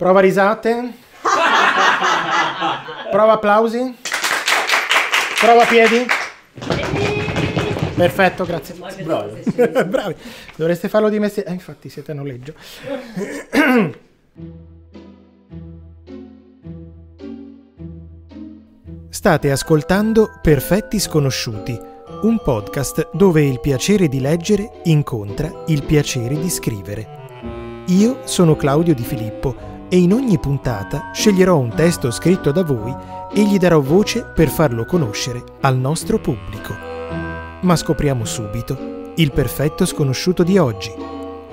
Prova risate. Prova applausi. Prova piedi. Perfetto, grazie. Bravi. Bravi. Dovreste farlo di mestiere. Eh, infatti siete a noleggio. State ascoltando Perfetti Sconosciuti, un podcast dove il piacere di leggere incontra il piacere di scrivere. Io sono Claudio Di Filippo e in ogni puntata sceglierò un testo scritto da voi e gli darò voce per farlo conoscere al nostro pubblico. Ma scopriamo subito il perfetto sconosciuto di oggi.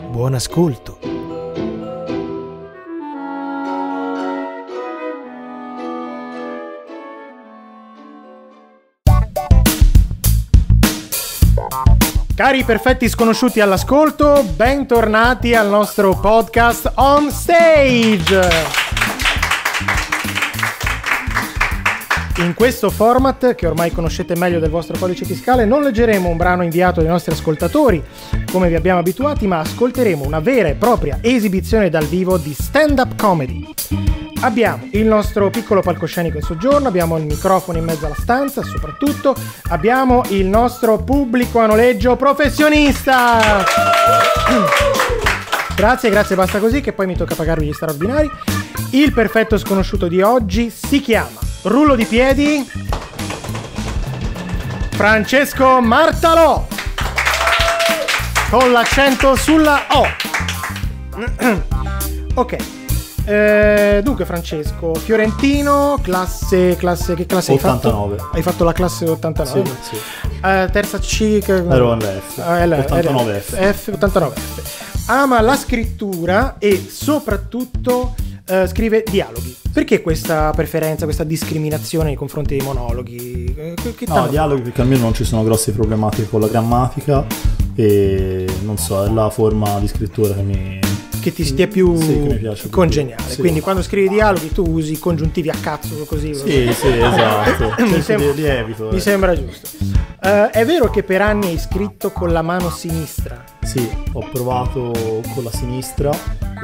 Buon ascolto! Cari perfetti sconosciuti all'ascolto, bentornati al nostro podcast On Stage! In questo format, che ormai conoscete meglio del vostro codice fiscale, non leggeremo un brano inviato dai nostri ascoltatori, come vi abbiamo abituati, ma ascolteremo una vera e propria esibizione dal vivo di stand-up comedy. Abbiamo il nostro piccolo palcoscenico in soggiorno, abbiamo il microfono in mezzo alla stanza, soprattutto abbiamo il nostro pubblico a noleggio professionista. Grazie, grazie, basta così che poi mi tocca pagarvi gli straordinari. Il perfetto sconosciuto di oggi si chiama Rullo di piedi Francesco Martalò con l'accento sulla O. ok. Eh, dunque Francesco, Fiorentino, classe, classe che classe 89. hai fatto? Hai fatto la classe 89? Sì, sì. Eh, terza C che... Ero all'F. Ah, L- 89 F. F 89F. Ama la scrittura e soprattutto eh, scrive dialoghi. Perché questa preferenza, questa discriminazione nei confronti dei monologhi? Eh, Che, No, dialoghi perché almeno non ci sono grosse problematiche con la grammatica e non so, è la forma di scrittura che mi... che ti stia più Sì, congeniale. sì. Quindi quando scrivi dialoghi tu usi congiuntivi a cazzo così. Sì, sì, esatto. Mi Cerco sembra- di, di evito. Mi eh. sembra giusto. Eh, è vero che per anni hai scritto con la mano sinistra. Sì, ho provato con la sinistra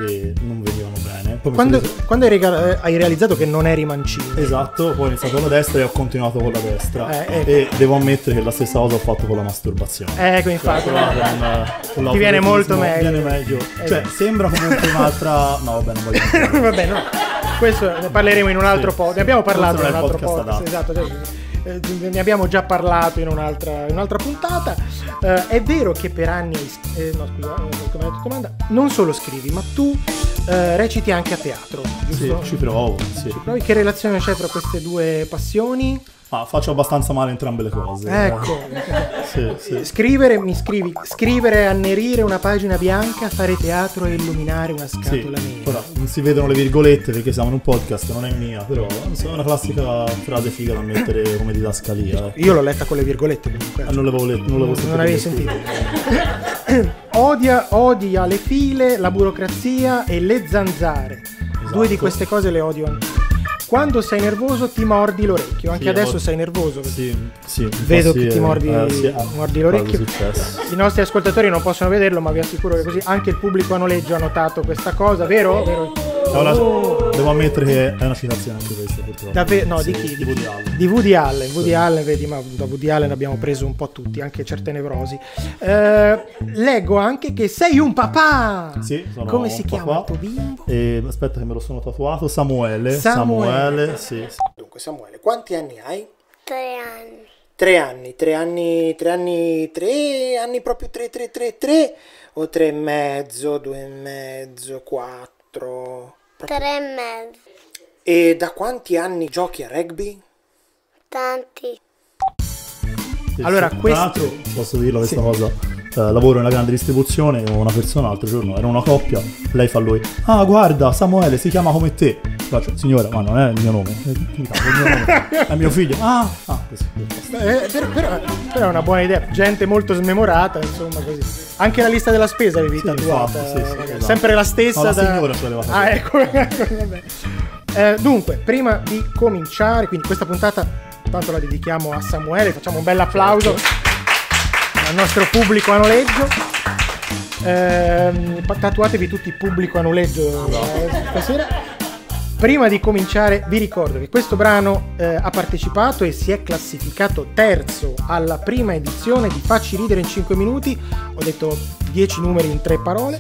e non venivano bene. Poi Quando, sono reso- quando hai, rega- eh, hai realizzato che non eri mancino? Esatto, poi ho iniziato con la destra e ho continuato con la destra. Eh, E devo ammettere che la stessa cosa ho fatto con la masturbazione. Ecco, infatti. Con- con Ti viene molto meglio. Viene meglio. Cioè, Esatto. sembra comunque un'altra... No, vabbè, non voglio. Vabbè, no. Questo ne parleremo in un altro Sì. po'. Ne abbiamo parlato in un altro podcast Esatto, cioè, eh, ne abbiamo già parlato in un'altra, in un'altra puntata. Eh, è vero che per anni eh, no, scusa, eh, hai detto domanda. Non solo scrivi, ma tu eh, reciti anche a teatro, Sì, giusto? ci provo, sì. Provi che relazione c'è tra queste due passioni? Ma faccio abbastanza male entrambe le cose. Ecco. Sì, sì. Scrivere, mi scrivi, scrivere, annerire una pagina bianca, fare teatro e illuminare una Sì, scatola nera. ora non si vedono le virgolette perché siamo in un podcast, non è mia, però non è una classica frase figa da mettere come didascalia. Eh. Io l'ho letta con le virgolette comunque. Ah, non l'avevo letto, non l'avevo Non avevi sentito. odia, odia le file, la burocrazia e le zanzare. Due di queste cose le odio anche. Quando sei nervoso ti mordi l'orecchio. Anche Sì, adesso ho- sei nervoso. Sì, sì, Vedo sì, che ti mordi, eh, sì, mordi l'orecchio. I nostri ascoltatori non possono vederlo, ma vi assicuro che così anche il pubblico a noleggio ha notato questa cosa, vero? Vero? Allora, Oh. devo ammettere che è una citazione anche questa, purtroppo. Davvero? No, Sì, di chi? Di Woody Allen. Di Woody Allen, Woody Allen, vedi, ma da Woody Allen abbiamo preso un po' tutti, anche certe nevrosi. Eh, leggo anche che sei un papà! Sì, sono Come si chiama il tuo bimbo? E aspetta che me lo sono tatuato, Samuele. Samuele. Samuele, sì. sì. Dunque, Samuele, quanti anni hai? Tre anni. Tre anni, tre anni, tre anni, tre anni proprio tre, tre, tre, tre, o tre e mezzo, due e mezzo, quattro. Tre e mezzo. E da quanti anni giochi a rugby? Tanti. Allora, questo- Tra l'altro, posso dirlo questa Sì. cosa. Eh, lavoro nella grande distribuzione una persona l'altro giorno, era una coppia, lei fa lui, ah guarda Samuele si chiama come te, faccio, signora ma non è il mio nome, cavolo, il mio nome? è mio figlio, ah, ah così, basta. Eh, però, però- però è una buona idea, gente molto smemorata, insomma, così. Anche la lista della spesa avevi Sì, tatuata, infatti, sì, sì, magari. esatto. sempre la stessa. No, la da- signora ce l'aveva Ah, ecco, ecco, vabbè. Eh, dunque, prima di cominciare, quindi questa puntata tanto la dedichiamo a Samuele, facciamo un bel applauso al nostro pubblico a noleggio. Pa- tatuatevi tutti pubblico a noleggio eh, stasera. Prima di cominciare vi ricordo che questo brano eh, ha partecipato e si è classificato terzo alla prima edizione di Facci ridere in 5 minuti. Ho detto 10 numeri in 3 parole.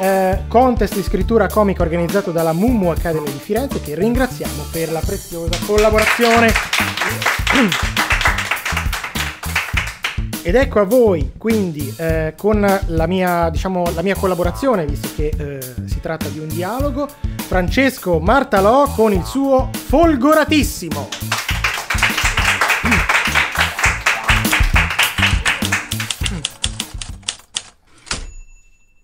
Eh, contest di scrittura comica organizzato dalla Mumu Academy di Firenze che ringraziamo per la preziosa collaborazione. Ed ecco a voi, quindi, eh, con la mia, diciamo, la mia collaborazione, visto che eh, si tratta di un dialogo, Francesco Martalò con il suo Folgoratissimo.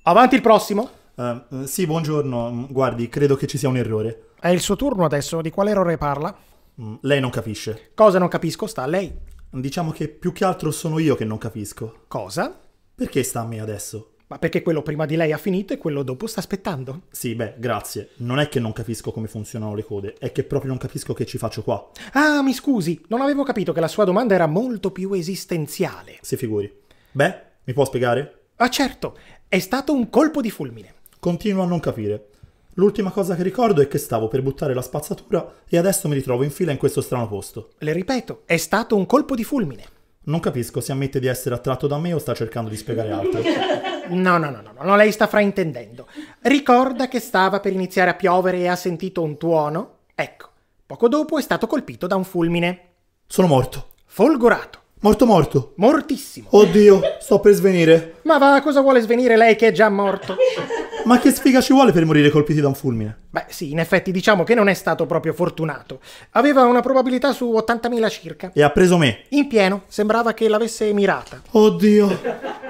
Avanti il prossimo. Eh, sì, buongiorno. Mm, Guardi, credo che ci sia un errore. È il suo turno adesso, di quale errore parla? Mm, Lei non capisce. Cosa non capisco? Sta a lei. Diciamo che più che altro sono io che non capisco. Cosa? Perché sta a me adesso? Ma perché quello prima di lei ha finito e quello dopo sta aspettando? Sì, beh, grazie. Non è che non capisco come funzionano le code, è che proprio non capisco che ci faccio qua. Ah, mi scusi, non avevo capito che la sua domanda era molto più esistenziale. Si figuri. Beh, mi può spiegare? Ah, certo, è stato un colpo di fulmine. Continuo a non capire. L'ultima cosa che ricordo è che stavo per buttare la spazzatura e adesso mi ritrovo in fila in questo strano posto. Le ripeto, è stato un colpo di fulmine. Non capisco se ammette di essere attratto da me o sta cercando di spiegare altro. No, no, no, no, no, lei sta fraintendendo. Ricorda che stava per iniziare a piovere e ha sentito un tuono? Ecco, poco dopo è stato colpito da un fulmine. Sono morto. Folgorato. Morto morto. Mortissimo. Oddio, sto per svenire. Ma va, cosa vuole svenire lei che è già morto? Ma che sfiga ci vuole per morire colpiti da un fulmine? Beh, sì, in effetti diciamo che non è stato proprio fortunato. Aveva una probabilità su 80.000 circa. E ha preso me. In pieno, sembrava che l'avesse mirata. Oddio.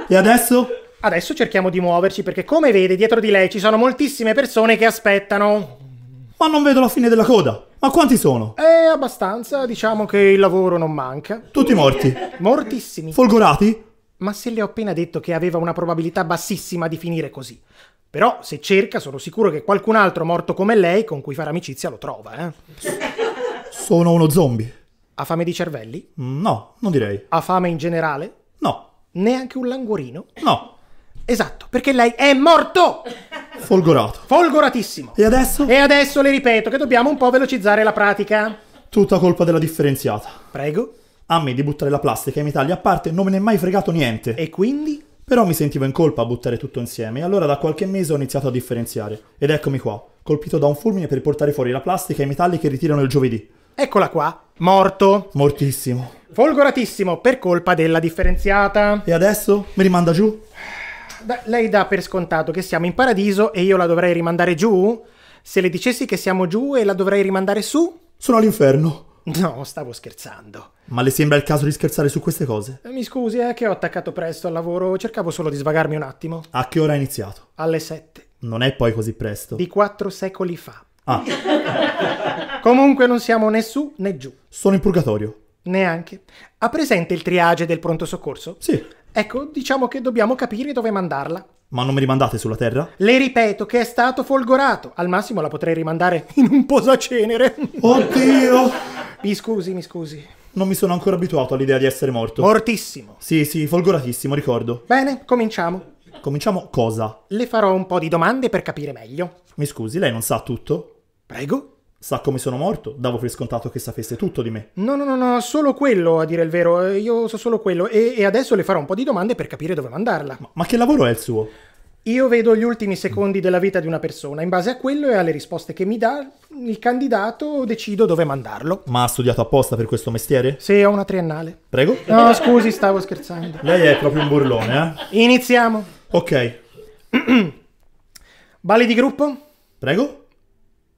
E adesso? Adesso cerchiamo di muoverci perché, come vede, dietro di lei ci sono moltissime persone che aspettano. Ma non vedo la fine della coda. Ma quanti sono? È abbastanza, diciamo che il lavoro non manca. Tutti morti. Mortissimi. Folgorati? Ma se le ho appena detto che aveva una probabilità bassissima di finire così. Però, se cerca, sono sicuro che qualcun altro morto come lei, con cui fare amicizia, lo trova, eh. Sono uno zombie. Ha fame di cervelli? No, non direi. Ha fame in generale? No, Neanche un languorino? no. Esatto, perché lei è morto! Folgorato. Folgoratissimo. E adesso? E adesso le ripeto che dobbiamo un po' velocizzare la pratica. Tutta colpa della differenziata. Prego. A me di buttare la plastica ai metalli a parte non me ne è mai fregato niente. E quindi? Però mi sentivo in colpa a buttare tutto insieme e allora da qualche mese ho iniziato a differenziare. Ed eccomi qua, colpito da un fulmine per portare fuori la plastica e i metalli che ritirano il giovedì. Eccola qua. Morto. Mortissimo. Folgoratissimo per colpa della differenziata. E adesso? Mi rimanda giù? Beh, lei dà per scontato che siamo in paradiso e io la dovrei rimandare giù? Se le dicessi che siamo giù e la dovrei rimandare su? Sono all'inferno. No, stavo scherzando. Ma le sembra il caso di scherzare su queste cose? Eh, Mi scusi, è che ho attaccato presto al lavoro, cercavo solo di svagarmi un attimo. A che ora hai iniziato? Alle sette. Non è poi così presto. Di quattro secoli fa. Ah, Comunque non siamo né su né giù. sono in purgatorio. Neanche. Ha presente il triage del pronto soccorso? Sì, Ecco, diciamo che dobbiamo capire dove mandarla. ma non mi rimandate sulla terra? Le ripeto che è stato folgorato. Al massimo la potrei rimandare in un posacenere. Oddio! Mi scusi, mi scusi. Non mi sono ancora abituato all'idea di essere morto. Mortissimo. sì, sì, folgoratissimo, ricordo. Bene, cominciamo. Cominciamo cosa? Le farò un po' di domande per capire meglio. Mi scusi, lei non sa tutto? Prego? Sa come sono morto? Davo per scontato che sapesse tutto di me. No, no, no, no, solo quello, a dire il vero. Io so solo quello. E, e adesso le farò un po' di domande per capire dove mandarla. Ma, ma che lavoro è il suo? Io vedo gli ultimi secondi della vita di una persona. In base a quello e alle risposte che mi dà, il candidato decido dove mandarlo. Ma ha studiato apposta per questo mestiere? Se ho una triennale. Prego? No, scusi, stavo scherzando. Lei è proprio un burlone, eh? Iniziamo. Ok, Balli di gruppo? prego?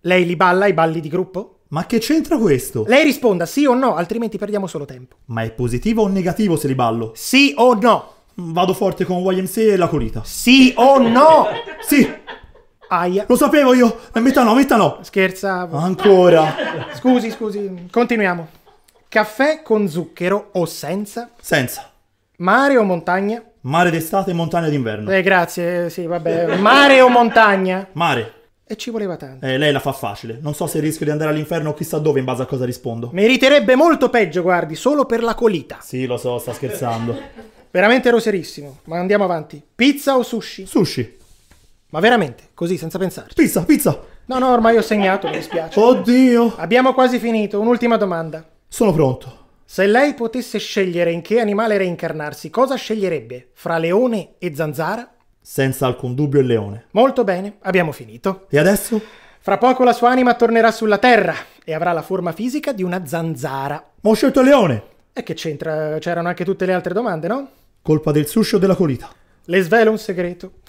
Lei li balla i balli di gruppo? Ma che c'entra questo? Lei risponda sì o no, altrimenti perdiamo solo tempo. Ma è positivo o negativo se li ballo? Sì o no? Vado forte con YMCA e la colita. Sì o no? Sì, Aia. lo sapevo io! E metta no, metta no! Scherzavo. Ancora! Scusi, scusi. Continuiamo. Caffè con zucchero o senza? Senza. Mare o montagna? Mare d'estate e montagna d'inverno. Eh, grazie, sì, vabbè. Mare o montagna? Mare. E ci voleva tanto. Eh, lei la fa facile. Non so se rischio di andare all'inferno o chissà dove in base a cosa rispondo. Meriterebbe molto peggio, guardi, solo per la colita. Sì, lo so, sta scherzando. Veramente roserissimo. Ma andiamo avanti. Pizza o sushi? Sushi. Ma veramente, così, senza pensarci. Pizza, pizza. No, no, ormai ho segnato, mi dispiace. Oddio. Abbiamo quasi finito, un'ultima domanda. Sono pronto. Se lei potesse scegliere in che animale reincarnarsi, cosa sceglierebbe? Fra leone e zanzara? Senza alcun dubbio il leone. Molto bene, abbiamo finito. E adesso? Fra poco la sua anima tornerà sulla terra e avrà la forma fisica di una zanzara. Ma ho scelto il leone. E che c'entra? C'erano anche tutte le altre domande, no? Colpa del sushi o della colita? Le svelo un segreto.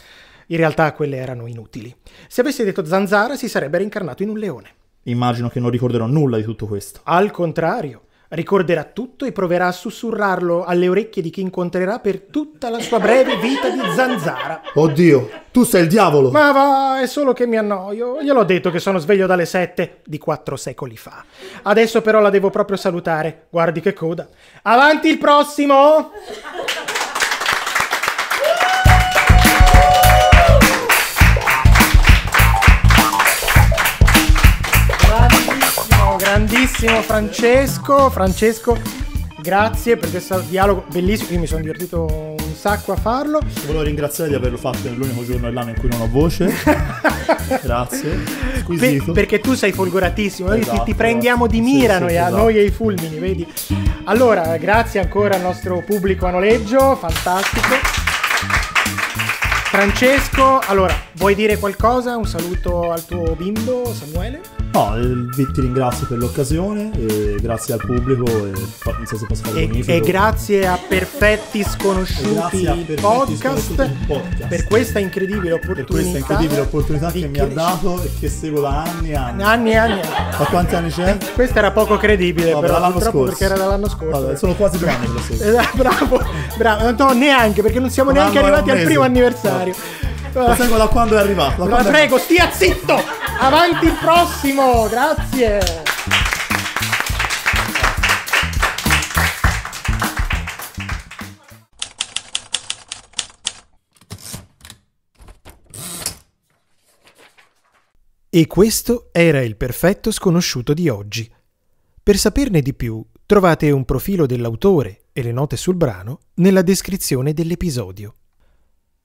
In realtà quelle erano inutili. Se avessi detto zanzara si sarebbe reincarnato in un leone. Immagino che non ricorderò nulla di tutto questo. Al contrario, ricorderà tutto e proverà a sussurrarlo alle orecchie di chi incontrerà per tutta la sua breve vita di zanzara. Oddio, tu sei il diavolo. Ma va, è solo che mi annoio. Gliel'ho detto che sono sveglio dalle sette di quattro secoli fa. Adesso però la devo proprio salutare. Guardi che coda. Avanti il prossimo! Grandissimo Francesco. Francesco, grazie per questo dialogo bellissimo. Io mi sono divertito un sacco a farlo. Volevo ringraziare di averlo fatto nell'unico giorno dell'anno in cui non ho voce. Grazie. Per- Squisito. perché tu sei folgoratissimo, noi ti- ti, Esatto. prendiamo di mira sì, noi, esatto. noi e i fulmini, vedi? Allora, grazie ancora al nostro pubblico a noleggio, fantastico. Francesco, allora, vuoi dire qualcosa? Un saluto al tuo bimbo Samuele? No, eh, vi- ti ringrazio per l'occasione grazie al pubblico e non so se posso fare E, e grazie a Perfetti Sconosciuti a Perfetti podcast, Sconosciuti podcast. per questa incredibile per opportunità. questa incredibile opportunità di che mi ha dato e che seguo da anni e anni. Anni e anni. Da quanti anni c'è? Questo era poco credibile, No, però purtroppo scorso. perché era dall'anno scorso. Vabbè, sono quasi due anni che lo seguo. Eh, bravo, bravo, no, neanche perché non siamo neanche arrivati al primo anniversario. Lo seguo da quando è arrivato. Ma prego, stia zitto! Avanti il prossimo, grazie. E questo era il perfetto sconosciuto di oggi. Per saperne di più, trovate un profilo dell'autore e le note sul brano nella descrizione dell'episodio.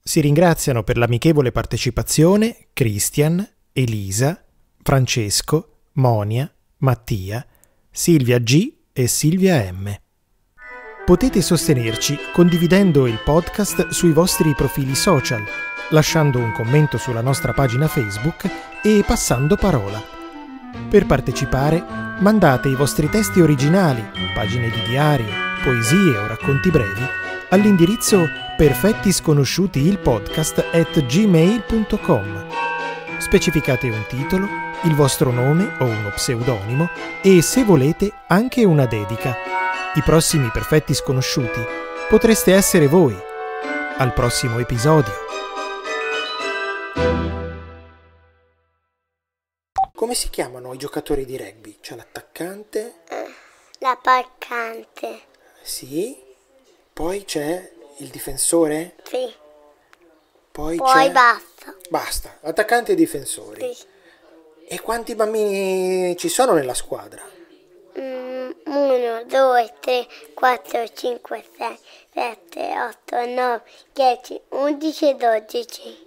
Si ringraziano per l'amichevole partecipazione Christian, Elisa, Francesco, Monia, Mattia, Silvia G e Silvia M. Potete sostenerci condividendo il podcast sui vostri profili social, lasciando un commento sulla nostra pagina Facebook e passando parola. Per partecipare, mandate i vostri testi originali, pagine di diario, poesie o racconti brevi all'indirizzo perfettisconosciuti il podcast at gmail.com. Specificate un titolo, il vostro nome o uno pseudonimo e, se volete, anche una dedica. I prossimi perfetti sconosciuti potreste essere voi. Al prossimo episodio. Come si chiamano i giocatori di rugby? C'è l'attaccante, La parcante. sì, poi c'è il difensore, Sì. poi, Poi basta. Basta, attaccante e difensori. Sì. E quanti bambini ci sono nella squadra? Mm, uno, due, tre, quattro, cinque, sei, sette, otto, nove, dieci, undici e dodici.